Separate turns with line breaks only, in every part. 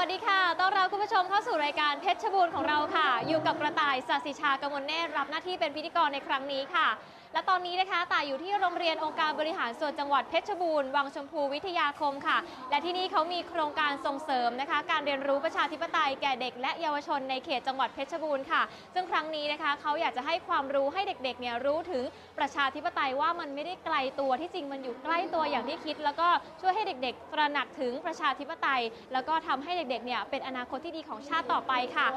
วัสดีค่ะ ต้อนรับคุณผู้ชมเข้าสู่รายการเพชรบูรณ์ของเราค่ะ อยู่กับกระต่ายสัสิชากมลเนตรรับหน้าที่เป็นพิธีกรในครั้งนี้ค่ะ และตอนนี้นะคะต่ายอยู่ที่โรงเรียนองค์การบริหารส่วนจังหวัดเพชรบูรณ์วังชมพูวิทยาคมค่ะ และที่นี่เขามีโครงการส่งเสริมนะคะ การเรียนรู้ประชาธิปไตยแก่เด็ก และเยาวชนในเขตจังหวัดเพชรบูรณ์ค่ะ ซึ่งครั้งนี้นะคะเขาอยากจะให้ความรู้ให้เด็กๆเนี่ยรู้ถึงประชาธิปไตยว่ามันไม่ได้ไกลตัวที่จริงมันอยู่ใกล้ตัวอย่างที่คิด แล้วก็ช่วยให้เด็กๆ ตระหนักถึงประชาธิปไตย แล้วก็ทำให้เด็กๆเนี่ยเป็นอนาคตที่ดีของชาติต่อไปค่ะ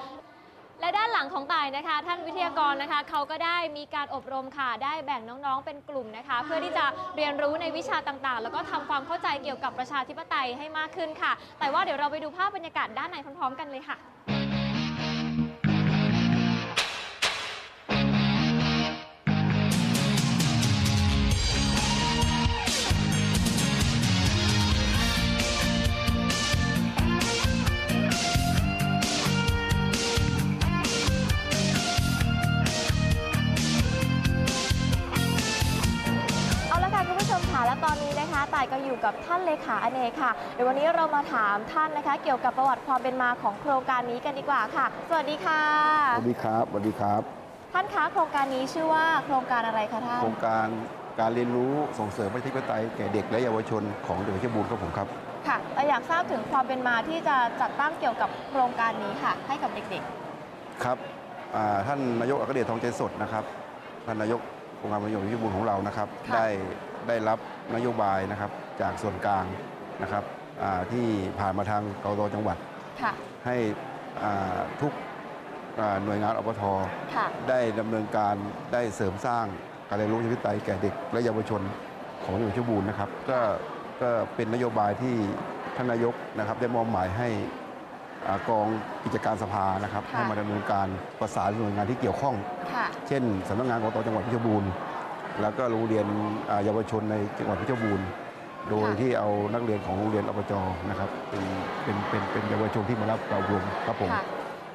และด้านหลังของต่ายนะคะ ท่านวิทยากรนะคะเขาก็ได้มีการอบรมค่ะ ได้แบ่งน้องๆเป็นกลุ่มนะคะ เพื่อที่จะเรียนรู้ในวิชาต่างๆ แล้วก็ทำความเข้าใจเกี่ยวกับประชาธิปไตยให้มากขึ้นค่ะ แต่ว่าเดี๋ยวเราไปดูภาพบรรยากาศด้านในพร้อมๆ กันเลยค่ะ เลขาอเนกค่ะ เดี๋ยววันนี้เรามาถามท่านนะคะ เกี่ยวกับประวัติความเป็นมาของโครงการนี้กันดีกว่าค่ะ สวัสดีค่ะ
สวัสดีครับสวัสดีครับ
ท่านคะโครงการนี้ชื่อว่าโครงการอะไรคะท่าน
โครงการการเรียนรู้ส่งเสริมประชาธิปไตยแก่เด็กและเยาวชนของเด็กเพชรบูรณ์ครับผมครับ
ค่ะเราอยากทราบถึงความเป็นมาที่จะจัดตั้งเกี่ยวกับโครงการนี้ค่ะ ให้กับเด็ก
ครับอ่าท่านนายกอัครเดชทองใจสดนะครับท่านนายกองค์การบริหารส่วนเพชรบูรณ์ของเรานะครับ
ค่ะ
ได้ได้รับนโยบายนะครับ จากส่วนกลางนะครับอ่าที่ผ่านมาทางกรตจังหวัด
ๆค่ะ
ให้อ่าทุกอ่าหน่วยงานอปท
ค่ะ
ได้ดำเนินการได้เสริมสร้างการเรียนรู้ประชาธิปไตยแก่เด็กและเยาวชนของจังหวัดเพชรบูรณ์นะครับก็ก็เป็นนโยบายที่ท่านนายกนะครับได้มอบหมายให้อ่ากองกิจการสภานะครับ
ค่ะ
ให้มาดำเนินการประสานหน่วยงานที่เกี่ยวข้อง
ค่ะ
เช่นสำนักงานกตจังหวัดเพชรบูรณ์แล้วก็โรงเรียนอ่าเยาวชนในจังหวัดเพชรบูรณ์ โดย
ค่ะ
ที่เอานักเรียนของโรงเรียนอบจนะครับเป็นเป็นเป็นเป็นเยาวชนที่มารับการอบรมครับผม
ค่ะ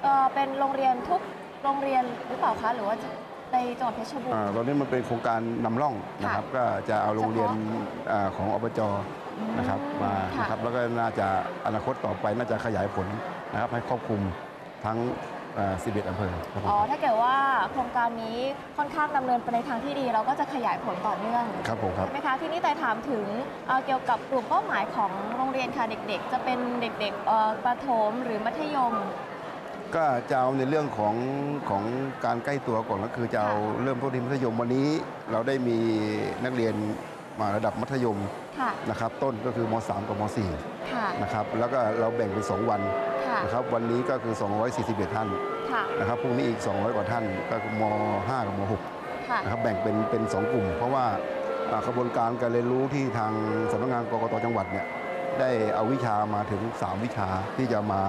เอ่อเป็นโรงเรียนทุกโรงเรียนหรือเปล่าคะ หรือว่าในจังหวัดเพชรบูร
อ่า
ณ์
ตอนนี้มันเป็นโครงการนำร่องนะครับ ก็จะเอาโรงเรียนอ่าของอบจนะครับมา
ค่ะ
นะครับแล้วก็น่าจะอนาคตต่อไปน่าจะขยายผลนะครับให้ครอบคลุมทั้งอ่า 11อำเภอครับผม
อ๋อ ถ้าเกิดว่าโครงการนี้ค่อนข้างดำเนินไปในทางที่ดี เราก็จะขยายผลต่อเนื่อง
ครับผมครับ
ใช่ไหมคะ ทีนี้แต่ถามถึงเอ่อเกี่ยวกับกลุ่มเป้าหมายของโรงเรียนค่ะเด็กๆ จะเป็นเด็กๆเอ่อประถมหรือมัธยม
ก็จะเอาในเรื่องของของการใกล้ตัวก่อนก็คือจะเอา
ค่ะ
เริ่มต้นที่มัธยมวันนี้ เราได้มีนักเรียนมาระดับมัธยม
ค่ะ
นะครับต้นก็คือม .3 กับม .4
ค่ะ
นะครับแล้วก็เราแบ่งเป็น 2 วัน
ค่ะ
นะครับวันนี้ก็คือ 241 ท่าน
ค่ะ
นะครับพรุ่งนี้อีก 200 กว่าท่านก็คือม .5 กับม .6
ค่ะ
นะครับแบ่งเป็นเป็นสองกลุ่ม เพราะว่าอ่ากระบวนการการเรียนรู้ที่ทางสำนักงานกกตจังหวัดเนี่ยได้เอาวิชามาถึง 3 วิชาที่จะมา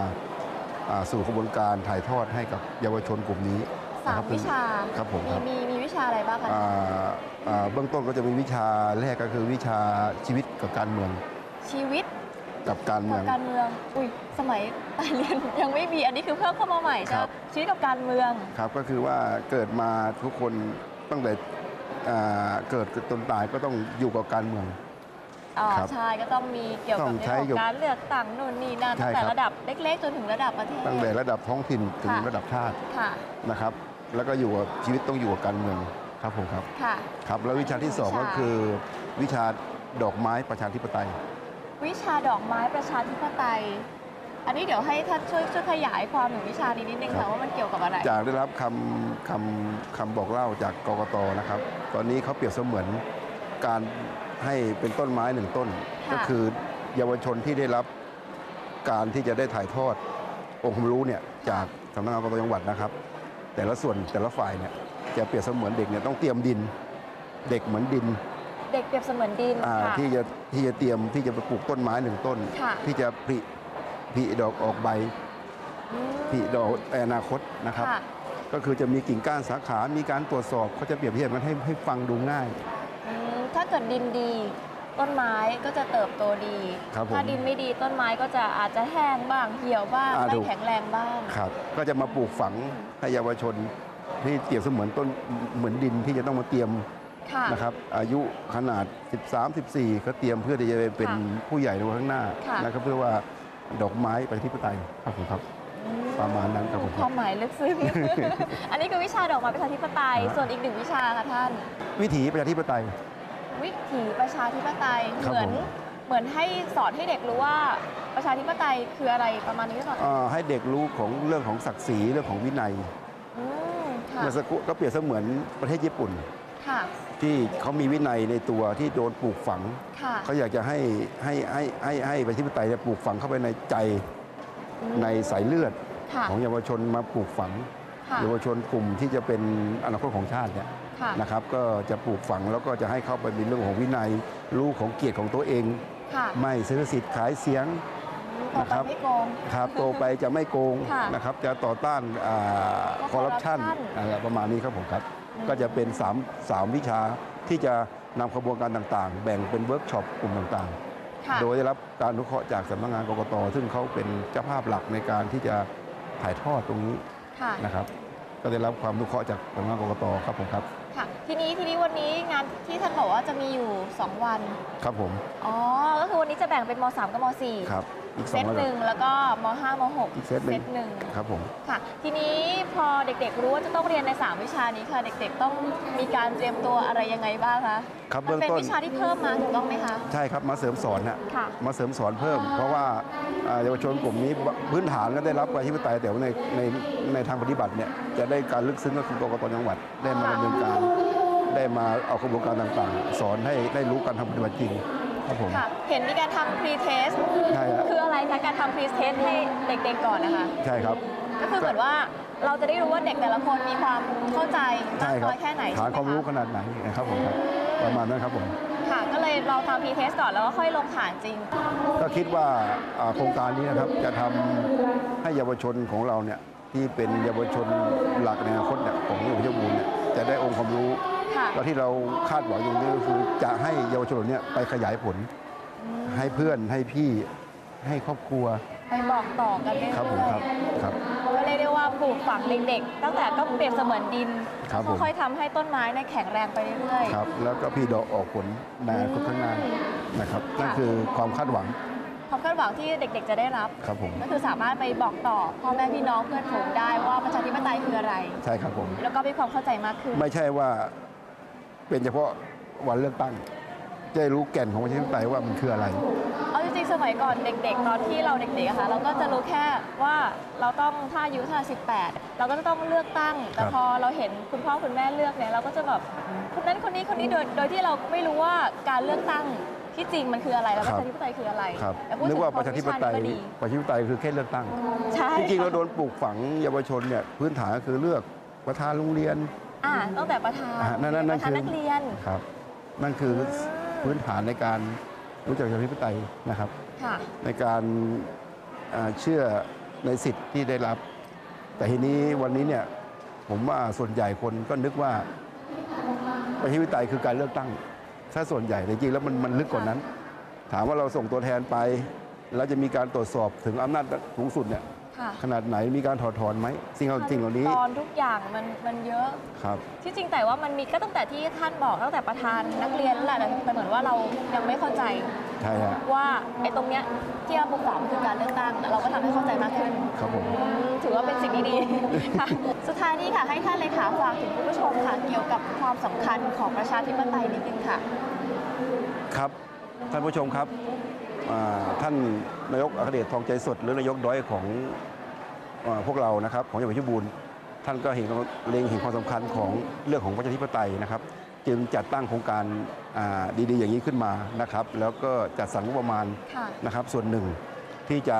อ่าสู่กระบวนการถ่ายทอดให้กับเยาวชนกลุ่มนี้
สา
นะค
ม
รับ
วิชา
ครับผม
มี
ครับ
มีมี วิชาอะไรบ้างคะ
อ่าอ่าเบื้องต้นก็จะมีวิชาแรกก็คือวิชาชีวิตกับการเมือง
ชีวิต
กับการเมื
กั
อบง
การเมือง อุ้ยสมัยตายเรียนยังไม่มีอันนี้คือเพิ่มเข้ามาใหม่
ครั
จะ
บ
ชีวิตกับการเมือง
ครับก็คือว่าเกิดมาทุกคนตั้งแต่อ่าเกิดจนตายก็ต้องอยู่กับการเมือง
อ่า
ครับ
ใช่ก็ต้องมีเกี่ยว
ต้
กับ
อง
เรื่
ใช้
องขอ
อยู่
งการเลือกตั้งนู่นนี่นั่น
ใช่
ตั้งแต่
ครับ
ระดับเล็ก ๆ จนถึงระดับประเทศ
ตั้งแต่ระดับท้องถิ่นถึง
ค่ะ
ระดับชาติ
ค่ะ
นะครับ แล้วก็อยู่กับชีวิตต้องอยู่กับการเมืองครับผมครับ
ค่ะ
ครับแล้ววิชาที่สอง
วิชา
ก็คือวิชาดอกไม้ประชาธิปไตย
วิชาดอกไม้ประชาธิปไตย อันนี้เดี๋ยวให้ท่านช่วยช่วยขยายความถึงวิชานี้นิดนึง
ครั
ค่ะ
บ
ว่ามันเกี่ยวกับอะไร
จากได้รับคำคำคำบอกเล่าจากกกตนะครับ ตอนนี้เขาเปรียบเสมือนการให้เป็นต้นไม้หนึ่งต้น
ค่ะ
ก็คือเยาวชนที่ได้รับการที่จะได้ถ่ายทอดองค์ความรู้เนี่ยจากสำนักงานกกตจังหวัดนะครับ แต่ละส่วนแต่ละฝ่ายเนี่ยจะเปรียบเสมือนเด็กเนี่ยต้องเตรียมดิน เด็กเหมือนดิน
เด็กเปรียบเสมือนดิน
อ่า
ค่ะ
ที่จะที่จะเตรียมที่จะไปปลูกต้นไม้หนึ่งต้น
ค่ะ
ที่จะผลิผลิดอกออกใบ
อืม
ผลิดอกในอนาคตนะครับ
ค่ะ
ก็คือจะมีกิ่งก้านสาขา มีการตรวจสอบเขาจะเปรียบเทียบมันให้ให้ฟังดูง่าย
อืมถ้าเกิดดินดี ต้นไม้ก็จะเติบโตดี
ครับผม
ถ้าดินไม่ดีต้นไม้ก็จะอาจจะแห้งบ้าง เหี่ยวบ้าง
อ่า
ไม่
ถูก
แข็งแรงบ้าง
ครับก็จะมาปลูกฝังให้เยาวชนที่เปรียบเสมือนต้นเหมือนดินที่จะต้องมาเตรียม
ค่ะ
นะครับอายุขนาด 13 14เขาเตรียมเพื่อที่จะไปเป็น
ค่ะ
ผู้ใหญ่ในวันข้างหน้า
ค่ะ
นะครับเพื่อว่าดอกไม้ประชาธิปไตยครับผมครับประมาณนั้นครับผม
ความหมายลึกซึ้ง อันนี้คือวิชาดอกไม้ประชาธิปไตย
ฮะ
ส่วนอีกหนึ่งวิชาค่ะท่าน
วิถีประชาธิปไตย
วิถีประชาธิปไตย
ครับ
เหมือน
ผม
เหมือนให้สอนให้เด็กรู้ว่าประชาธิปไตยคืออะไรประมาณนี้หรือเปล่า
เอ่อให้เด็กรู้ของเรื่องของศักดิ์ศรีเรื่องของวินัย
อืมค่ะ
เมื่อสักครู่ก็เปรียบเสมือนประเทศญี่ปุ่น
ค่ะ
ที่เขามีวินัยในตัวที่โดนปลูกฝัง
ค่ะ
เขาอยากจะให้ให้ให้ให้ให้ประชาธิปไตยเนี่ยปลูกฝังเข้าไปในใจ
อืม
ในสายเลือด
ค่ะ
ของเยาวชนมาปลูกฝัง
ค่ะ
เยาวชนกลุ่มที่จะเป็นอนาคตของชาติเนี่ย
ค่ะ
นะครับก็จะปลูกฝังแล้วก็จะให้เข้าไปมีเรื่องของวินัย รู้ของเกียรติของตัวเอง
ค่ะ
ไม่ซื้อสิทธิ์ขายเสียง
ต่อ
นะ
ไป
ครับ
ไม่โกง
ครับโตไปจะไม่โกง
ค่ะ
นะครับจะต่อต้านคอร์รัปชัน
corruption
อะไรประมาณนี้ครับผมครับ
อืม
ก็จะเป็น3ามสามวิชาที่จะนำขบวนการต่างๆ แบ่งเป็นเวิร์กช็อปกลุ่มต่าง
ค่ะ
ๆ โดยได้รับการอนุเคราะห์จากสำนักงานกกตซึ่งเขาเป็นเจ้าภาพหลักในการที่จะถ่ายทอดตรงนี้
ค่ะ
นะครับ ก็ได้รับความอนุเคราะห์จากสำนักงานกกตครับผมครับ
ค่ะ ทีนี้ทีนี้วันนี้งานที่ท่านบอกว่าจะมีอยู่ 2 วัน
ครับผม
อ๋อ ก็คือวันนี้จะแบ่งเป็นม 3 กับม 4
ครับ อีกส
เซ
อง
ต
แล้ว
ห
กั
นึ่
น
งแล้วก็ม5ม6
อีกเซตหนึ่ง
หนึ่ง
ครับผม
ค่ะ ทีนี้พอเด็กๆรู้ว่าจะต้องเรียนใน 3 วิชานี้ค่ะ เด็กๆต้องมีการเตรียมตัวอะไรยังไงบ้างคะ
ครับ
มั
เบื้อง
เป็น
ต้น
วิชาที่เพิ่มมาถูกต้องไหมคะ
ใช่ครับมาเสริมสอนนะ
ค่ะ
มาเสริมสอนเพิ่ม เพราะว่าอ่าเยาวชนกลุ่มนี้พื้นฐานก็ได้รับประชาธิปไตยแต่ว่าในในในทางปฏิบัติเนี่ยจะได้การลึกซึ้งก็คือกกตจังหวัดได้มาดำเนินการ ได้มาเอากระบวนการต่างๆ สอนให้ได้รู้การทำปฏิบัติจริง ครับผม
ค่ะ เห็นมีการทำ pre test
ใช่ครับ
คืออะไรคะการทำ pre test ให้เด็กๆก่อนนะคะ
ใช่ครับ
ก็คือเหมือนว่าเราจะได้รู้ว่าเด็กแต่ละคนมีความเข้าใจมา
ใช่
ก
ครั
น้อยแค่ไหน
ฐาน
ใช่ไห
ความรู้
คะ
ขนาดไหนนะครับผมครับประมาณนั้นครับผม
ค่ะ ก็เลยเราทำ pre test ก่อนแล้วก็ค่อยลงฐานจริง
ก็คิดว่าอ่าโครงการนี้นะครับจะทำให้เยาวชนของเราเนี่ยที่เป็นเยาวชนหลักในอนาคตเนี่ยของจังหวัดเพชรบูรณ์เนี่ยจะได้องค์ความรู้
ค่ะ
แล้วที่เราคาดหวังอย่างนี้ก็คือจะให้เยาวชนเหล่านี้ไปขยายผล ให้เพื่อนให้พี่ให้ครอบครัว
ไปบอกต่อกันเรื่อยๆ
ครับผมครับครับ
ก็เรียกได้ว่าปลูกฝังเด็กๆตั้งแต่ก็เปรียบเสมือนดิน
ครับผม
ค่อยๆทำให้ต้นไม้เนี่ยแข็งแรงไปเรื่อย
ครับ แล้วก็พี่ดอกออกผลในอนาคตข้างหน้านะครับนั่นคือความคาดหวัง
ๆความคาดหวังที่เด็กๆจะได้รับ
ครับผม
ก็คือสามารถไปบอกต่อพ่อแม่พี่น้องเพื่อนฝูงได้ว่าประชาธิปไตยคืออะไร
ใช่ครับผม
แล้วก็มีความเข้าใจมากขึ้น
ไม่ใช่ว่า เป็นเฉพาะวันเลือกตั้งจะได้รู้แก่นของประชาธิปไตยว่ามันคืออะไร
เอาจริงๆสมัยก่อนเด็กๆ ตอนที่เราเด็กๆอะค่ะเราก็จะรู้แค่ว่าเราต้องถ้าอายุถ้า18 เราก็จะต้องเลือกตั้ง แต่
ครับ
พอเราเห็นคุณพ่อคุณแม่เลือกเนี่ยเราก็จะแบบคนนั้นคนนี้คนนี้โดยโดยที่เราไม่รู้ว่าการเลือกตั้งที่จริงมันคืออะไรแล้วประชาธิปไตยคืออะไร
ครับ
แต่พูด
นึ
ถึ
ก
ง
ว่าประชาธิปไตย
วิชานี้ก็ดี
ประชาธิปไตยคือแค่เลือกตั้ง
ใช่
จริงๆเราโดนปลูกฝังเยาวชนเนี่ยพื้นฐานก็คือเลือกประธานโรงเรียน
อ่าตั้งแต่ประธาน
อ่านั่นนั่น
ป
นั่น
ระธาน
คือ
นักเรียน
ครับ นั่นคือพื้นฐานในการรู้จักประชาธิปไตยนะครับ
ค่ะ
ในการอ่าเชื่อในสิทธิ์ที่ได้รับ แต่ทีนี้วันนี้เนี่ยผมว่าส่วนใหญ่คนก็นึกว่าประชาธิปไตยคือการเลือกตั้ง ถ้าส่วนใหญ่แต่จริงๆแล้วมันมันลึกกว่านั้น ถามว่าเราส่งตัวแทนไป แล้วจะมีการตรวจสอบถึงอำนาจสูงสุดเนี่ย
ค่ะ
ขนาดไหนมีการถอดถอนไหมสิ่งเหล่าสิ่งเหล่านี้
ตอนทุกอย่างมันมันเยอะ
ครับ
ที่จริงแต่ว่ามันมีก็ตั้งแต่ที่ท่านบอกตั้งแต่ประธานนักเรียนแล้วแหละแต่เหมือนว่าเรายังไม่เข้าใจ
ใช่ฮะ
ว่าไอ้ตรงเนี้ยที่เราปลูกฝังคือการเลือกตั้งเราก็ทำให้เข้าใจมากขึ้น
ครับผม
อืมถือว่าเป็นสิ่งที่ดี ค่ะ สุดท้ายนี้ค่ะให้ท่านเลขาฝากถึงผู้ชมค่ะเกี่ยวกับความสำคัญของประชาธิปไตยนิดนึงค่ะ
ครับท่านผู้ชมครับอ่าท่านนายกอัครเดชทองใจสด หรือนายกด้อยของอา พวกเรานะครับของจังหวัดเพชรบูรณ์ท่านก็เห็นเล็งเห็นความสำคัญของเรื่องของประชาธิปไตยนะครับ จึงจัดตั้งโครงการอ่าดีๆ อย่างนี้ขึ้นมานะครับ แล้วก็จัดสรรงบประมาณ
ค่ะ
นะครับ ส่วนหนึ่งที่จะ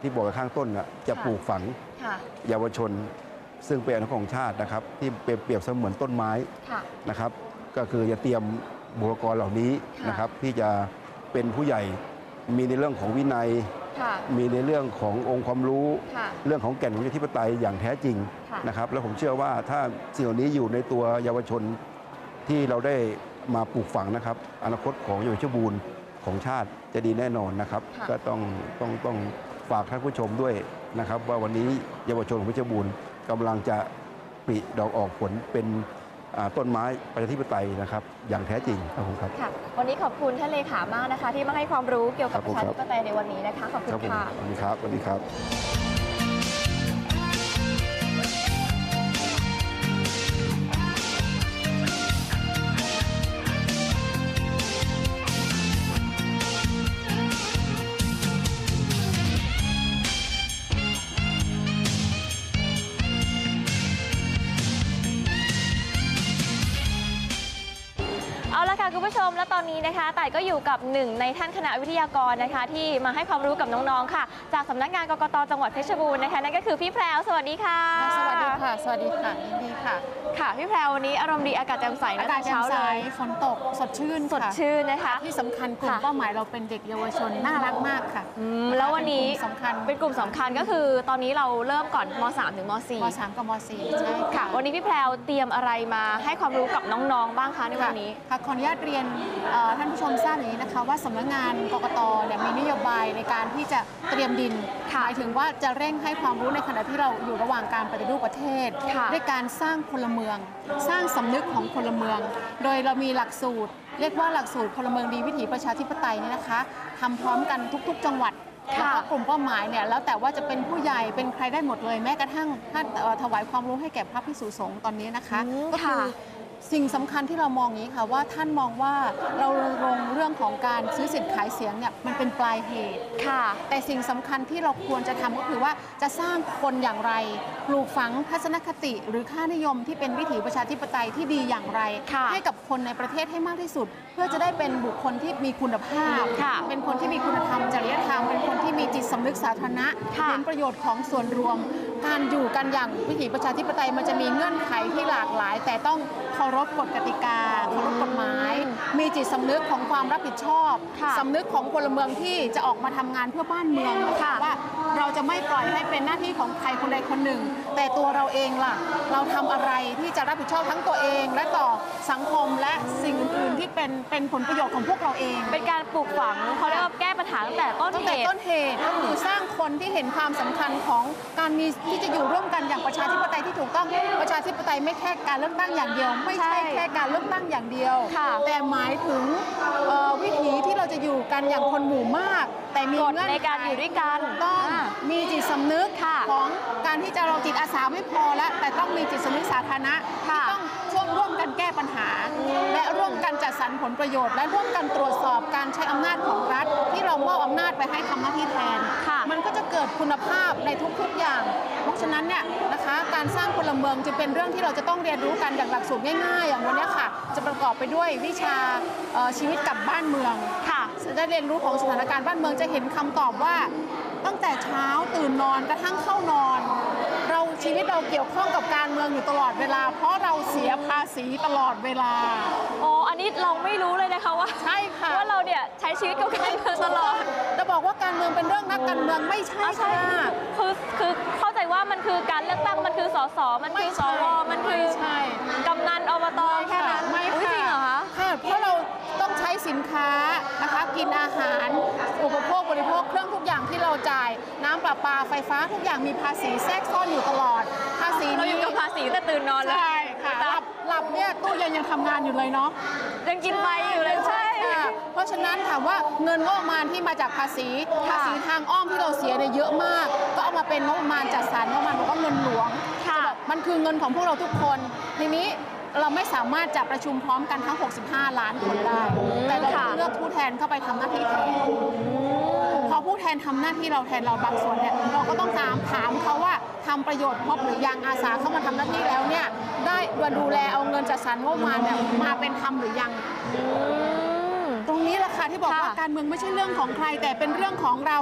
ที่บอกไว้ข้างต้นน่ะจะ
ค่ะ
ปลูกฝัง
ค่ะ
เยาวชน ซึ่งเป็นอนาคตของชาตินะครับ ที่เปรียบเปรียบเสมือนต้นไม้
ค่ะ
นะครับ ก็คือจะเตรียมบุคลากรเหล่านี้
ค่ะ
นะครับ ที่จะเป็นผู้ใหญ่มีในเรื่องของวินัย
ค่ะ
มีในเรื่องขององค์ความรู้
ค่ะ
เรื่องของแก่นของประชาธิปไตยอย่างแท้จริง
ค่ะ
นะครับแล้วผมเชื่อว่าถ้าสิ่งเหล่านี้อยู่ในตัวเยาวชนที่เราได้มาปลูกฝังนะครับ อนาคตของเยาวชนเพชรบูรณ์ของชาติจะดีแน่นอนนะครับ
ค่ะ
ก็ต้องต้องต้องฝากท่านผู้ชมด้วยนะครับ ว่าวันนี้เยาวชนของเพชรบูรณ์กำลังจะปริดอกออกผลเป็นอ่า ต้นไม้ประชาธิปไตยนะครับ อย่างแท้จริงครับผมครับ
ค่ะวันนี้ขอบคุณท่านเลขามากนะคะ ที่มาให้ความรู้เกี่ยวกับ
ค
ป
รับ
ระ
ผม
ชา
ครับ
ธิปไตยในวันนี้นะคะขอบคุ
ครับ
ณ
ผม
ค่ะ
สวัสดีครับสวัสดีครับ
ค่ะคุณผู้ชมและตอนนี้นะคะต่ายก็อยู่กับหนึ่งในท่านคณะวิทยากรนะคะ ที่มาให้ความรู้กับน้องๆค่ะ จากสำนักงานกกตจังหวัดเพชรบูรณ์นะคะนั่นก็คือพี่แพรวสวัสดีค่ะ
สวัสดีค่ะ สวัสดีค่ะยินดีค่ะ
ค่ะพี่แพรววันนี้อารมณ์ดีอากาศแจ่มใส
อา
นะ
กาศแจ่
เช้าม
ใส
เลย
ฝนตกสดชื่น
สด
ค่ะ
ชื่นนะคะ
ที่สำคัญกลุ่ม
ค่ะ
เป้าหมายเราเป็นเด็กเยาวชนน่ารักมากค่ะ
อืมแล้ววันนี้
เป็นกลุ่มสำคัญ
เป็นกลุ่มสำคัญก็คือ ตอนนี้เราเริ่มก่อนม .3 ถึงม
ม .3 กับม .4 ใช่
.4 ค่ะ วันนี้พี่แพรวเตรียมอะไรมาให้ความรู้กับน้องๆ บ้างคะในวันนี้
ค่ะขออนุญาตเรียนเอ่อท่านผู้ชมทราบอย่างนี้นะคะ ว่าสำนักงานกกตเนี่ยมีนโยบายในการที่จะเตรียมดิน
ค่ะ
หมายถึงว่าจะเร่งให้ความรู้ในขณะที่เราอยู่ระหว่างการปฏิรูปประเทศ
ค่ะ
ด้วยการสร้างพลเมือง สร้างสำนึกของพลเมือง โดยเรามีหลักสูตร เรียกว่าหลักสูตรพลเมืองดีวิถีประชาธิปไตยเนี่ยนะคะทำพร้อมกันทุก ๆ จังหวัด
ค่ะ
แล้วก็กลุ่มเป้าหมายเนี่ยแล้วแต่ว่าจะเป็นผู้ใหญ่เป็นใครได้หมดเลยแม้กระทั่งถ้าเอ่อถวายความรู้ให้แก่พระพิสุสงฆ์ตอนนี้นะคะ
อืม
ก็คือ
ค่ะ
สิ่งสำคัญที่เรามองอย่างนี้ค่ะว่าท่านมองว่าเราลงเรื่องของการซื้อสิทธิ์ขายเสียงเนี่ยมันเป็นปลายเหตุ
ค่ะ
แต่สิ่งสำคัญที่เราควรจะทำก็คือว่าจะสร้างคนอย่างไรปลูกฝังทัศนคติ หรือค่านิยมที่เป็นวิถีประชาธิปไตยที่ดีอย่างไร
ค่ะ
ให้กับคนในประเทศให้มากที่สุด เพื่อจะได้เป็นบุคคลที่มีคุณภาพ
ค่ะ
เป็นคนที่มีคุณธรรมจริยธรรมเป็นคนที่มีจิตสำนึกสาธารณะ
ค่ะ
เห็นประโยชน์ของส่วนรวมการอยู่กันอย่างวิถีประชาธิปไตยมันจะมีเงื่อนไขที่หลากหลาย แต่ต้องเคารพกฎกติกาเคารพกฎหมาย มีจิตสำนึกของความรับผิดชอบ
ค่ะ
สำนึกของพลเมืองที่จะออกมาทำงานเพื่อบ้านเมือง
ค่ะ
ว่าเราจะไม่ปล่อยให้เป็นหน้าที่ของใครคนใดคนหนึ่ง แต่ตัวเราเองล่ะ เราทำอะไรที่จะรับผิดชอบทั้งตัวเอง และต่อสังคมและสิ่งอื่นๆที่เป็นเป็นผลประโยชน์ของพวกเราเอง
เป็นการปลูกฝังเขาเรียกว่าแก้ปัญหาตั้งแต่ต้น
ตั้ง
เห
แต่
ตุ
ต้นเหตุก็คือสร้างคนที่เห็นความสำคัญของการมีที่จะอยู่ร่วมกันอย่างประชาธิปไตยที่ถูกต้องประชาธิปไตยไม่แค่การเลือกตั้งอย่างเดียว ไม่ใช่
ใช่
แค่การเลือกตั้งอย่างเดียว
ค่ะ
แต่หมายถึงเอ่อวิถีที่เราจะอยู่กันอย่างคนหมู่มาก แต่มี
กฎ
เงื่อน
ใน
ไข
การอยู่ด้วยกัน
ถูต้อง
อ่า
มีจิตสำนึก
ค่ะ
ของการที่จะเราจิตอาสาไม่พอแล้วแต่ต้องมีจิตสำนึกสาธารณะ
ค่ะ
ที่ต้องช่วยร่วมกันแก้ปัญหา และร่วมกันจัดสรรผลประโยชน์ และร่วมกันตรวจสอบการใช้อำนาจของรัฐ ที่เรามอบอำนาจไปให้ทำหน้าที่แทน ดคุณภาพในทุกๆอย่าง เพราะฉะนั้นเนี่ยนะคะการสร้างพลเมืองจึงเป็นเรื่องที่เราจะต้องเรียนรู้กันอย่างหลักสูตรง่ายๆ อย่างวันเนี้ยค่ะ จะประกอบไปด้วยวิชาเอ่อชีวิตกับบ้านเมือง
ค่ะ
ได้เรียนรู้ของสถานการณ์บ้านเมืองจะเห็นคำตอบว่า ตั้งแต่เช้าตื่นนอนกระทั่งเข้านอน เราชีวิตเราเกี่ยวข้องกับการเมืองอยู่ตลอดเวลา เพราะเราเสียภาษีตลอดเวลา
อ๋ออั นนี้เราไม่รู้เลยนะคะว่า
ใช่ค่ะ
ว่าเราเนี่ยใช้ชีวิตกับการเมืองตลอด
จะบอกว่าการเมืองเป็นเรื่องนักการเมืองไม่ใช่
อะใช่
ค่ะ
คือคือเข้าใจว่ามันคือการเลือกตั้งมันคือสสมันคือสวมันคือ
ใช่
กำนันอบตแค่นั้น
ไม่
อุ๊ย
ค่ะ
จริงเหรอคะ
ค่ะเพราะเราต้องใช้สินค้านะคะกินอาหารอุปโภคบริโภคเครื่องทุกอย่างที่เราจ่ายน้ำประปาไฟฟ้าทุกอย่างมีภาษีแทรกซ่อนอยู่ตลอด ภาษี
เราอ
นี้
ยู่กับภาษีแต่ตื่นนอนแล้ว
ใช่ค่ะหลับหลับเนี่ยตู้เย็นยังทำงานอยู่เลยเนาะ
ยังกินไปอยู่เลยใช่
ค่ะเพราะฉะนั้นถามว่าเงินงบประมาณที่มาจากภาษี
ค่ะ
ภาษีทางอ้อมที่เราเสียเนี่ยเยอะมาก ก็เอามาเป็นงบประมาณจัดสรรงบประมาณบอกว่าเงินหลวง
ค่ะ
มันคือเงินของพวกเราทุกคน ทีนี้เราไม่สามารถจะประชุมพร้อมกันทั้ง 65 ล้านคนได้ แต่เรา
ค่ะ
เลือกผู้แทนเข้าไปทำหน้าที่แทน พอผู้แทนทำหน้าที่เราแทนเราบางส่วนเนี่ยเราก็ต้องตามถามเขาว่า ทำประโยชน์ครบหรือยังอาสาเข้ามาทำหน้าที่แล้วเนี่ยได้ดูแลเอาเงินจัดสรรงบประมาณเนี่ยมาเป็นธรรมหรือยัง
อ
ตรงนี้แหละค่ะที่บอกว่า
ค่ะ
การเมืองไม่ใช่เรื่องของใคร แต่เป็นเรื่องของเรา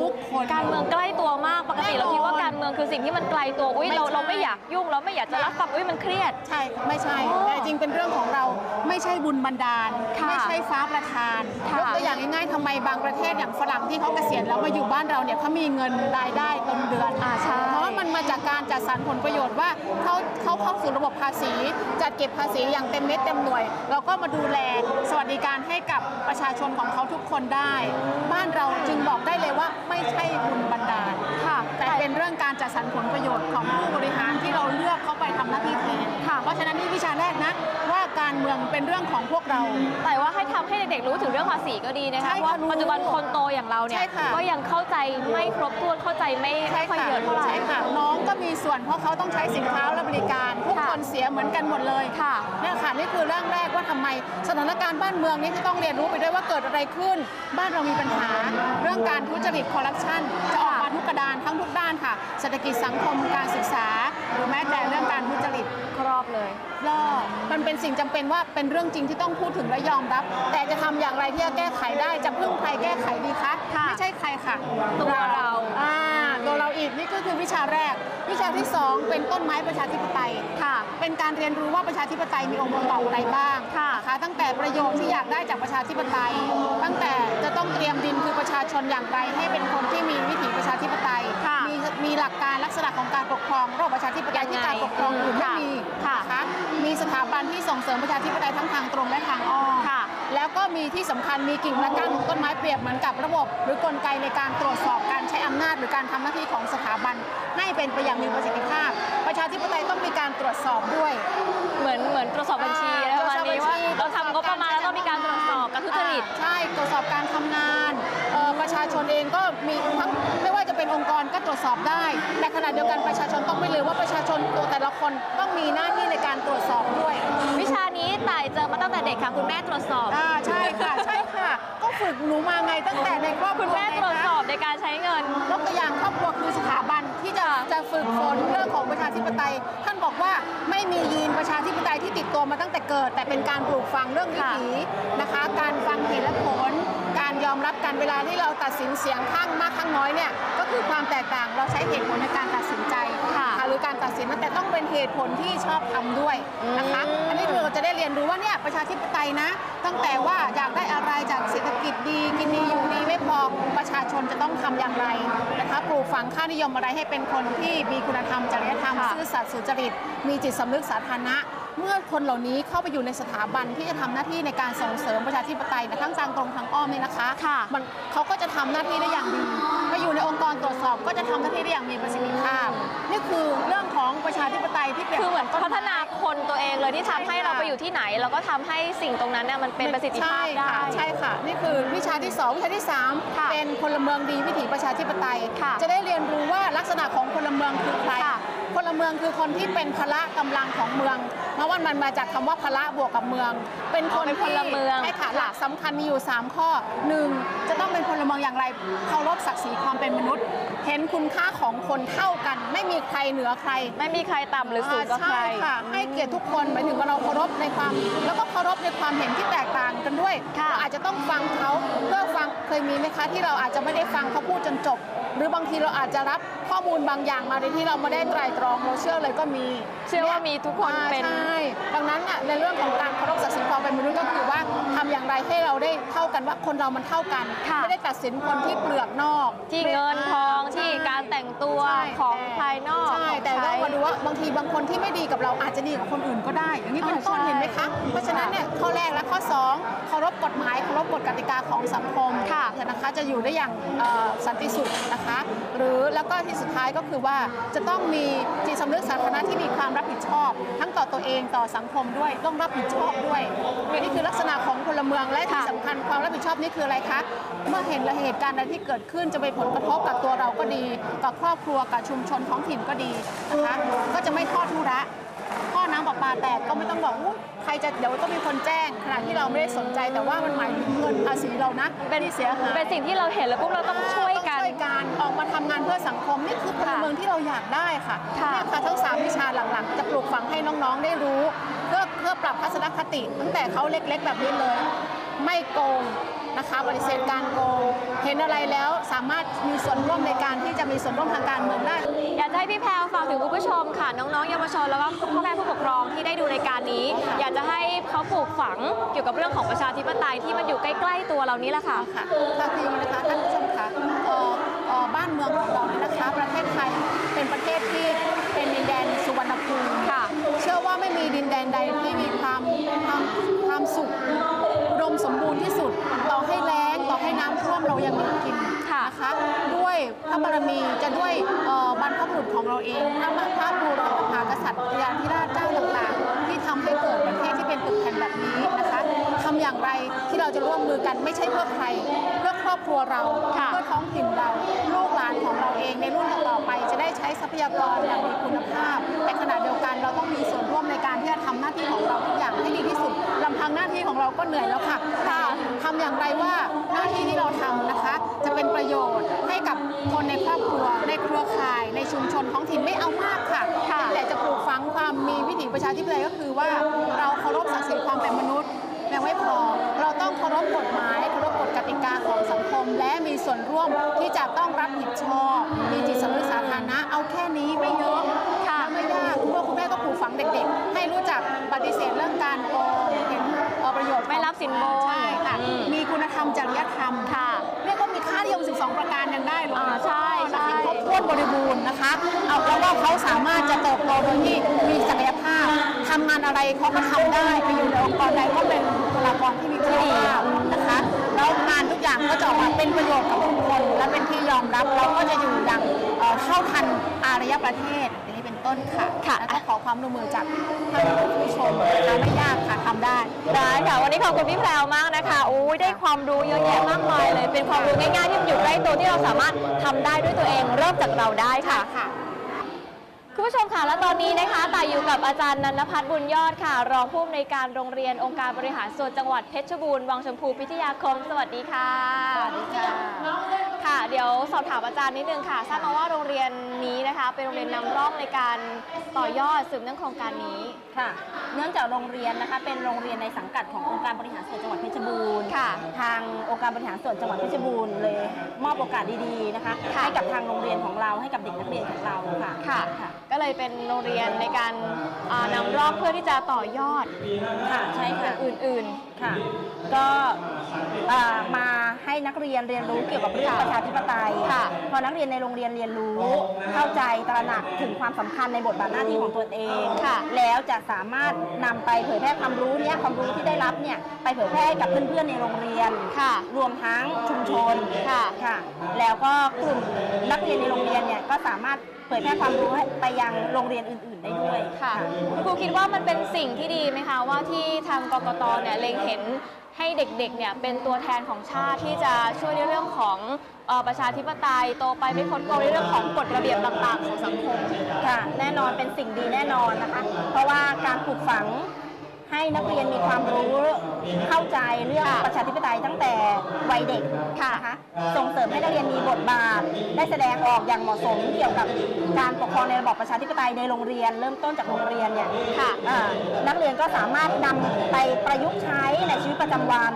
ทุกคน
การเมืองใกล้ตัวมากปกติ
แน่นอน
เราคิดว่าการเมืองคือสิ่งที่มันไกลตัวอุ้ย
ไม่
เรา
ใช่
เราไม่อยากยุ่งเราไม่อยากจะรับฟังอุ้ยมันเครียด
ใช่ไม่ใช่
อ๋อ
แต่จริงเป็นเรื่องของเราไม่ใช่บุญบันดาล
ค่ะ
ไม่ใช่ฟ้าประทาน
ค่ะ
ยกตัวอย่างง่ายๆทำไมบางประเทศอย่างฝรั่งที่เขาเกษียณแล้วมาอยู่บ้านเราเนี่ยเขามีเงินรายได้เต็มเดือน
อ่าใช่
เพราะว่ามันมาจากการจัดสรรผลประโยชน์ว่าเขาเขาเข้าสู่ระบบภาษี จัดเก็บภาษีอย่างเต็มเม็ดเต็มหน่วย เราก็มาดูแลสวัสดิการให้กับประชาชนของเขาทุกคนได้ บ้านเราจึงบอกได้เลยว่าไม่ใช่บุญบันดาล
ค่ะ
แต่เป็นเรื่องการจัดสรรผลประโยชน์ของผู้บริหารที่เราเลือกเข้าไปทำหน้าที่แทน
ค่ะ
เพราะฉะนั้นนี่วิชาแรกนะ องเป็นเรื่องของพวกเรา
แต่ว่าให้ทำให้เด็กๆรู้ถึงเรื่องภาษีก็ดีนะ
ใช่
คะ
ค่ะ
ว่า
รู้
ปัจจุบันคนโตอย่างเราเนี่
ใช่
ย
ค่ะ
ก็ยังเข้าใจไม่ครบถ้วนเข้าใจไม่ไม่ค่อยเยอะเท่าไหร่
ใช่ค่ะ น้องก็มีส่วนเพราะเขาต้องใช้สินค้าและบริการทุก
ค่ะ
คนเสียเหมือนกันหมดเลย
ค่ะ
เนี่ยค่ะนี่คือเรื่องแรกว่าทำไมสถานการณ์บ้านเมืองนี้ที่ต้องเรียนรู้ไปด้วยว่าเกิดอะไรขึ้น บ้านเรามีปัญหา เรื่องการทุจริตคอร์รัปชันจะออกมาทุกกระดานทั้งทุกด้านค่ะเศรษฐกิจสังคมการศึกษา หรือแม้แต่เรื่องการทุจริต
ครอบเลย
ก็มันเป็นสิ่งจำเป็นว่าเป็นเรื่องจริงที่ต้องพูดถึงและยอมรับ แต่จะทำอย่างไรที่จะแก้ไขได้จะพึ่งใครแก้ไขดีคะ
ค่ะ
ไม่ใช่ใครค่ะ
ตัวเรา
อ่าตัวเราอีกนี่ก็คือวิชาแรก วิชาที่สองเป็นต้นไม้ประชาธิปไตย
ค่ะ
เป็นการเรียนรู้ว่าประชาธิปไตยมีองค์ประกอบอะไรบ้าง
ค่ะ
นะคะตั้งแต่ประโยชน์ที่อยากได้จากประชาธิปไตย ตั้งแต่จะต้องเตรียมดินคือประชาชนอย่างไรให้เป็นคนที่มีวิถีประชาธิปไตย
ค่ะ
มีมีหลักการลักษณะของการปกครองระบบประชาธิปไตยที่การปกครองอื่นไม่มี
ค่ะ
นะคะมีสถาบันที่ส่งเสริมประชาธิปไตยทั้งทางตรงและทางอ้อม
ค่ะ
แล้วก็มีที่สำคัญมีกิ่งและก้านของต้นไม้เปรียบเหมือนกับระบบ หรือกลไกในการตรวจสอบการใช้อำนาจ หรือการทำหน้าที่ของสถาบันให้เป็นไปอย่างมีประสิทธิภาพ ประชาธิปไตยต้องมีการตรวจสอบด้วย
เหมือนเหมือนตรวจสอบบัญชี
อ่า
อะไรประมาณนี้ว่า
ตรวจสอบบัญชี
เราทำงบประมาณแล้วต้องมีการตรวจสอบการทุจริต
อ่าใช่ตรวจสอบการทำงานเอ่อ ประชาชนเองก็มีทั้งไม่ว่าจะเป็นองค์กรก็ตรวจสอบได้ แต่ขณะเดียวกันประชาชนต้องไม่ลืมว่าประชาชนตัวแต่ละคนต้องมีหน้าที่ในการตรวจสอบด้วย
วิชานี้ต่ายเจอมาตั้งแต่เด็กค่ะ คุณแม่ตรวจสอบ
อ่าใช่ค่ะใช่ค่ะ ก็ฝึกหนูมาไงตั้งแต่ในครอบครัว
คุณแม่ตรวจสอบในการใช้เงิน
ยกตัวอย่างครอบครัวคือสถาบันที่จะจะฝึกฝนเรื่องของประชาธิปไตย ท่านบอกว่าไม่มียีนประชาธิปไตยที่ติดตัวมาตั้งแต่เกิด แต่เป็นการปลูกฝังเรื่องวิถีนะคะ การฟังเหตุและผลการ ยอมรับการเวลาที่เราตัดสินเสียงข้างมากข้างน้อยเนี่ยก็คือความแตกต่างเราใช้เหตุผลในการตัดสินใจ
ค่ะ
หรือการตัดสินนั้นแต่ต้องเป็นเหตุผลที่ชอบทำด้วยนะคะ
อืม
อันนี้คือเราจะได้เรียนรู้ว่าเนี่ยประชาธิปไตยนะ ตั้งแต่ว่าอยากได้อะไรจากเศรษฐกิจดีกินดีอยู่ดีไม่พอประชาชนจะต้องทำอย่างไรนะคะปลูกฝังค่านิยมอะไรให้เป็นคนที่มีคุณธรรมจริยธรรม
ค่ะ
ซื่อสัตย์สุจริต มีจิตสำนึกสาธารณะ เมื่อคนเหล่านี้เข้าไปอยู่ในสถาบันที่จะทำหน้าที่ในการส่งเสริมประชาธิปไตยนะทั้งทางตรงทางอ้อมนี่นะคะ
ค่ะ
มันเขาก็จะทำหน้าที่ได้อย่างดีไปอยู่ในองค์กรตรวจสอบก็จะทำหน้าที่ได้อย่างมีประสิทธิภาพ นี่คือเรื่องของประชาธิปไตยที่เปรียบ
คือเหมือน
ต้
พัฒนาคนตัวเองเลยที่ทำให้
ใช่ค่ะ
เราไปอยู่ที่ไหนแล้วก็ทำให้สิ่งตรงนั้นเนี่ยมันเป็นประสิทธิภาพได้
ใช่ค่ะใช่ค่ะนี่คือวิชาที่ 2 วิชาที่3
ค่ะ
เป็นพลเมืองดีวิถีประชาธิปไตย
ค่ะ
จะได้เรียนรู้ว่าลักษณะของพลเมืองคือใคร
ค่ะ
พลเมืองคือคนที่เป็นพละกำลังของเมืองเพราะว่ามันมาจากคำว่าพละบวกกับเมือง เป็นคน
อ๋อเป็น
ที่
พลเมือง
ใช่ค่ะ
ค่ะ
หลักสำคัญมีอยู่ 3 ข้อ 1. จะต้องเป็นพลเมืองอย่างไรเคารพศักดิ์ศรีความเป็นมนุษย์ เห็นคุณค่าของคนเท่ากัน ไม่มีใครเหนือใคร
ไม่มีใครต่ำหรือสูงกว่าใคร
ใช่ค่ะให้เกียรติทุกคนหมายถึงว่าเราเคารพในความ แล้วก็เคารพในความเห็นที่แตกต่างกันด้วย
ค่ะ
เราอาจจะต้องฟังเขาเพื่อฟังเคยมีไหมคะที่เราอาจจะไม่ได้ฟังเขาพูดจนจบ หรือบางทีเราอาจจะรับข้อมูลบางอย่างมาโดยที่เราไม่ได้ไตรตรองเราเชื่อเลยก็มี
เชื่อว่ามีทุกคน
อ่า
เป็น
ใช่ดังนั้นน่ะในเรื่องของการเคารพศักดิ์ศรีความเป็นมนุษย์ก็คือว่าทำอย่างไรให้เราได้เท่ากันว่าคนเรามันเท่ากัน
ค่ะ
ไม่ได้ตัดสินคนที่เปลือกนอก
ที่เงินทองที่การแต่งตัว
ใช่
ของภายนอก
ใช่
ของ
แต่ก็
ใช้
มาดูว่าบางทีบางคนที่ไม่ดีกับเราอาจจะดีกับคนอื่นก็ได้อย่างนี้เป็น ต้น
อ่าใช่
เห็นไหมคะ เพราะฉะนั้นเนี่ยข้อแรกและข้อสองเคารพกฎหมายเคารพกฎกติกาของสังคม
ค่ะ
นะคะจะอยู่ได้อย่างเอ่อสันติสุขนะคะ หรือแล้วก็ที่สุดท้ายก็คือว่าจะต้องมีจิตสำนึกสาธารณะที่มีความรับผิดชอบ ทั้งต่อตัวเองต่อสังคมด้วยต้องรับผิดชอบด้วยนี่คือลักษณะของพลเมืองและที่
ค่ะ
สำคัญความรับผิดชอบนี่คืออะไรคะเมื่อเห็นเหตุการณ์อะไรที่เกิดขึ้นจะไปผลกระทบกับตัวเราก็ดีกับครอบครัวกับชุมชนท้องถิ่นก็ดีนะคะ ก็จะไม่ทอดทุระท่อ น้ำประปาแตกก็ไม่ต้องบอกอุ๊ยใครจะเดี๋ยวก็มีคนแจ้งขณะที่เราไม่ได้สนใจ แต่ว่ามันหมายถึงเงินภาษีเรานะ
เป็น
ที่เสียหาย
เป็นสิ่งที่เราเห็นแล้วพวกเราต้องช่วยกัน
ต้องช่วยกันออกมาทำงานเพื่อสังคมนี่คือพลเมืองที่เราอยากได้ค่ะ
ค่ะ
เนี่ยค่ะทั้งสามวิชาหลังๆจะปลูกฝังให้น้องๆได้รู้ เพื่อเพื่อปรับทัศนคติ ตั้งแต่เขาเล็กๆแบบนี้เลย ไม่โกง นะคะปฏิเสธการโกงเห็นอะไรแล้วสามารถมีส่วนร่วมในการที่จะมีส่วนร่วมทางการเมืองได้
อยากจะให้พี่แพรวฝากถึงคุณผู้ชมค่ะ น้องๆเยาวชนแล้วก็พ่อแม่ผู้ปกครองที่ได้ดูรายการนี้ อยากจะให้เขาปลูกฝังเกี่ยวกับเรื่องของประชาธิปไตยที่มันอยู่ใกล้ ๆ ตัวเรานี้แหละค่ะ
ค่ะค่ะคืออย่างนี้นะคะท่านผู้ชมคะเอ่อเอ่อบ้านเมืองของเราเนี่ยนะคะ ประเทศไทยเป็นประเทศที่เป็นดินแดนสุวรรณภูมิ
ค่ะ
เชื่อว่าไม่มีดินแดนใดที่มีความความ สมบูรณ์ที่สุด ต่อให้แล้งต่อให้น้ำท่วมเรายังมีกิน
ค่ะ
นะคะด้วยพระบารมีจะด้วยเอ่อบรรพบุรุษของเราเองพระมหาพระบูรพากษัตริย์ยาธิราชเจ้าต่างๆ ที่ทำให้เกิดประเทศที่เป็นปึกแผ่นแบบนี้ที่เราจะร่วมมือกันไม่ใช่เพื่อใคร เพื่อครอบครัวเรา
ค่ะ
เพื่อท้องถิ่นเราลูกหลานของเราเองในรุ่นต่อๆไปจะได้ใช้ทรัพยากรอย่างมีคุณภาพ แต่ขณะเดียวกันเราต้องมีส่วนร่วมในการที่จะทำหน้าที่ของเราทุกอย่างให้ดีที่สุดลำพังหน้าที่ของเราก็เหนื่อยแล้วค่ะค่ะทำอย่างไรว่าหน้าที่ที่เราทำนะคะ จะเป็นประโยชน์ให้กับคนในครอบครัว ในเครือข่าย ในชุมชนท้องถิ่นไม่เอามากค่ะ
ค่ะ
แต่จะปลูกฝังความมีวิถีประชาธิปไตยก็คือว่าเราเคารพศักดิ์ศรีความเป็นมนุษย์ยังไม่พอ เราต้องเคารพกฎหมายเคารพ กฎกติกาของสังคม และมีส่วนร่วมที่จะต้องรับผิดชอบมีจิตสำนึกสาธารณะเอาแค่นี้ไม่เยอะ
ค่ะ
และไม่ยากคุณพ่อคุณแม่ก็ปลูกฝังเด็กๆ ให้รู้จักปฏิเสธเรื่องการโกงเห็นเอ่อประโยชน์ของ
ไม่รับสินบน
ใช่ค่ะ
อืม
มีคุณธรรมจริยธรรม
ค่ะ
เรียกว่ามีค่านิยม 12 ประการยังได้เลย
อ่าใช่ใช่
ครบถ้วนบริบูรณ์นะคะเอาแล้วก็เขาสามารถจะเติบโตโดยที่มีศักยภาพทำงานอะไรเขาก็ทำได้ไปอยู่ในองค์กรใดก็เป็นบุคลากรที่มีคุณภาพนะคะแล้วงานทุกอย่างก็จะออกมาเป็นประโยชน์กับทุกคน และเป็นที่ยอมรับเราก็จะอยู่อย่างเอ่อเท่าทันอารยประเทศอย่างนี้เป็นต้นค่ะ
ค่ะ
แล้วก็ขอความร่วมมือจากท่านผู้ชมนะคะไม่ยากค่ะทำได้
ได้ค่ะวันนี้ขอบคุณพี่แพรวมากนะคะอุ้ยได้ความรู้เยอะแยะมากมายเลย เป็นความรู้ง่ายๆที่มันอยู่ใกล้ตัวที่เราสามารถทำได้ด้วยตัวเอง เริ่มจากเราได้ค่ะ
ค่ะ
คุณผู้ชมค่ะและตอนนี้นะคะต่ายอยู่กับอาจารย์นันพัฒน์บุญยอดค่ะ รองผู้อำนวยการโรงเรียนองค์การบริหารส่วนจังหวัดเพชรบูรณ์วังชมพูพิทยาคม สวัสดีค่ะ
สวัสดีค่ะ
ค่ะ เดี๋ยวสอบถามอาจารย์นิดนึงค่ะทราบมาว่าโรงเรียนนี้นะคะ เป็นโรงเรียนนำร่องในการต่อยอดสืบเนื่องโครงการนี้
ค่ะ เนื่องจากโรงเรียนนะคะ เป็นโรงเรียนในสังกัดขององค์การบริหารส่วนจังหวัดเพชรบูรณ์
ค่ะ
ทางองค์การบริหารส่วนจังหวัดเพชรบูรณ์เลยมอบโอกาสดีๆนะคะ
ค่ะ
ให้กับทางโรงเรียนของเราให้กับเด็กนักเรียนของเราค่ะ
ค่ะ
ค่ะ
ก็เลยเป็นโรงเรียนในการอ่านำร่องเพื่อที่จะต่อยอด
ค่ะใช่ค่ะ
อื่น
ค่ะ ก็เอ่อมาให้นักเรียนเรียนรู้เกี่ยวกับเรื่อง
ค่ะ
ประชาธิปไตย
ค่ะ
พอนักเรียนในโรงเรียนเรียนรู้ เข้าใจตระหนักถึงความสำคัญในบทบาทหน้าที่ของตนเอง
ค่ะ
แล้วจะสามารถนำไปเผยแพร่ความรู้เนี้ยความรู้ที่ได้รับเนี่ยไปเผยแพร่ให้กับเพื่อนๆในโรงเรียน
ๆ ค่ะ
รวมทั้งชุมชน
ค่ะ
ค่ะ แล้วก็กลุ่มนักเรียนในโรงเรียนเนี่ยก็สามารถ เผยแพร่ความรู้ให้ไปยังโรงเรียนอื่น ๆ ได้ด้วย
ค่ะคุณครูคิดว่ามันเป็นสิ่งที่ดีไหมคะว่าที่ทางกกตเนี่ยเล็งเห็นให้เด็กๆเนี่ยเป็นตัวแทนของชาติที่จะช่วยในเรื่องของเอ่อประชาธิปไตยโตไปไม่พ้นโกงในเรื่องของกฎระเบียบต่างๆ ของสังคม
ค่ะแน่นอนเป็นสิ่งดีแน่นอนนะคะ เพราะว่าการปลูกฝัง ให้นักเรียนมีความรู้เข้าใจเรื่อง
ค่ะ
ประชาธิปไตยตั้งแต่วัยเด็กค่ะนะคะส่งเสริมให้นักเรียนมีบทบาท ได้แสดงออกอย่างเหมาะสมเกี่ยวกับการปกครองในระบอบประชาธิปไตยในโรงเรียน เริ่มต้นจากโรงเรียนเนี่ย
ค่ะ
อ่านักเรียนก็สามารถนำไปประยุกต์ใช้ในชีวิตประจำวัน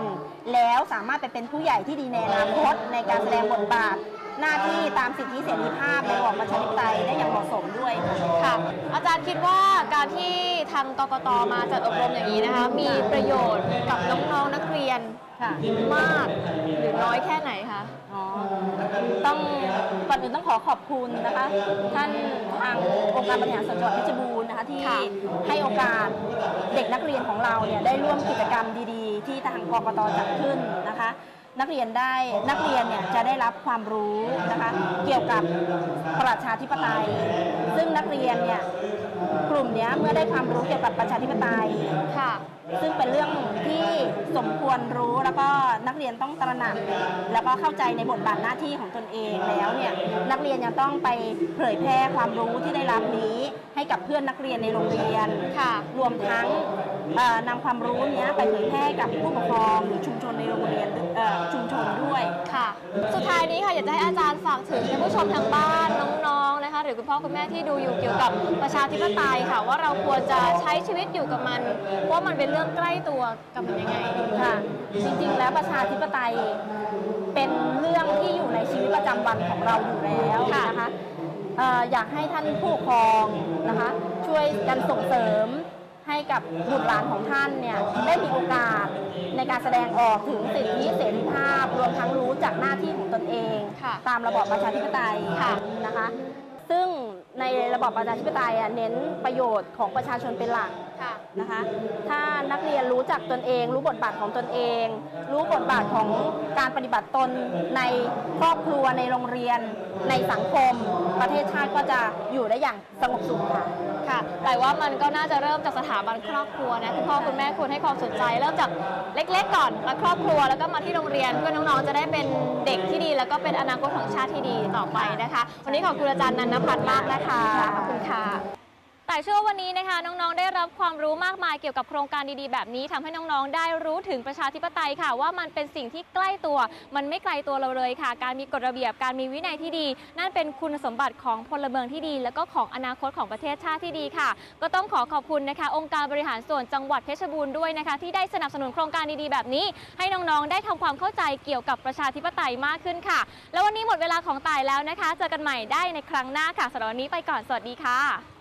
แล้วสามารถไปเป็นผู้ใหญ่ที่ดีในอนาคตในการแสดงบทบาท หน้าที่ตามสิทธิเสรีภาพในระบอบประชาธิปไตยได้อย่างเหมาะสมด้วยค่ะ
ค่ะ อาจารย์คิดว่าการที่ทางกกตมาจัดอบรมอย่างนี้นะคะ มีประโยชน์กับน้องๆนักเรียน
ค่ะ
มากหรือน้อยแค่ไหนคะ
อ๋อต้องก่อนอื่นต้องขอขอบคุณนะคะ ท่านทางองค์การบริหารส่วนจังหวัดเพชรบูรณ์นะคะที่
ค่ะ
ให้โอกาสเด็กนักเรียนของเราเนี่ยได้ร่วมกิจกรรมดีๆ ที่ทางกกตจัดขึ้นนะคะ นักเรียนได้นักเรียนเนี่ยจะได้รับความรู้นะคะเกี่ยวกับประชาธิปไตย ซึ่งนักเรียนเนี่ยกลุ่มนี้เมื่อได้ความรู้เกี่ยวกับประชาธิปไตย
ค่ะ
ซึ่งเป็นเรื่องที่สมควรรู้แล้วก็นักเรียนต้องตระหนักแล้วก็เข้าใจในบทบาทหน้าที่ของตนเองแล้วเนี่ยนักเรียนยังต้องไปเผยแพร่ความรู้ที่ได้รับนี้ ให้กับเพื่อนนักเรียนในโรงเรียน
ค่ะ
รวมทั้งเอ่อนำความรู้เนี้ยไปเผยแพร่กับผู้ปกครองหรือชุมชนในโรงเรียนเอ่อชุมชนด้วย
ค่ะ สุดท้ายนี้ค่ะอยากจะให้อาจารย์ฝากถึงท่านผู้ชมทางบ้านน้องๆนะคะห รือคุณพ่อคุณแม่ที่ดูอยู่เกี่ยวกับประชาธิปไตยค่ะ ว่าเราควรจะใช้ชีวิตอยู่กับมันว่ามันเป็นเรื่องใกล้ตัวกับมันยังไง
ค่ะ จริงๆ แล้วประชาธิปไตยเป็นเรื่องที่อยู่ในชีวิตประจำวันของเราอยู่แล้ว
ค่ะ
นะคะเอ่ออยากให้ท่านผู้ปกครองนะคะ ช่วยกันส่งเสริมให้กับบุตรหลานของท่านเนี่ยได้มีโอกาสในการแสดงออกถึงสิทธิเสรีภาพ รวมทั้งรู้จักหน้าที่ของตนเอง
ค่ะ
ตามระบอบประชาธิปไตย
ค่ะ
นะคะ ซึ่งในระบอบประชาธิปไตยอะเน้นประโยชน์ของประชาชนเป็นหลัก นะคะ ถ้านักเรียนรู้จักตนเอง รู้บทบาทของตนเอง รู้บทบาทของการปฏิบัติตนในครอบครัวในโรงเรียน ในสังคม ประเทศชาติก็จะอยู่ได้อย่างสงบสุขค่ะ
ค่ะแต่ว่ามันก็น่าจะเริ่มจากสถาบันครอบครัวนะคุณพ่อคุณแม่ควรให้ความสนใจ เริ่มจากเล็กๆก่อนแล้วครอบครัวแล้วก็มาที่โรงเรียนเพื่อน้องๆจะได้เป็นเด็กที่ดี แล้วก็เป็นอนาคตของชาติที่ดีต่อไปนะคะ วันนี้ขอบคุณอาจารย์นันทพัฒน์มากนะคะขอบคุณค่ะ แต่เชื่อว่าวันนี้นะคะน้องๆได้รับความรู้มากมายเกี่ยวกับโครงการดีๆ แบบนี้ทำให้น้องๆได้รู้ถึงประชาธิปไตยค่ะ ว่ามันเป็นสิ่งที่ใกล้ตัว มันไม่ไกลตัวเราเลยค่ะ การมีกฎระเบียบการมีวินัยที่ดี นั่นเป็นคุณสมบัติของพลเมืองที่ดี แล้วก็ของอนาคตของประเทศชาติที่ดีค่ะ ก็ต้องขอขอบคุณนะคะ องค์การบริหารส่วนจังหวัดเพชรบูรณ์ด้วยนะคะ ที่ได้สนับสนุนโครงการดีๆแบบนี้ ให้น้องๆได้ทำความเข้าใจเกี่ยวกับประชาธิปไตยมากขึ้นค่ะ แล้ววันนี้หมดเวลาของตายแล้วนะคะ เจอกันใหม่ได้ในครั้งหน้าค่ะสำหรับวันนี้ไปก่อนสวัสดีค่ะ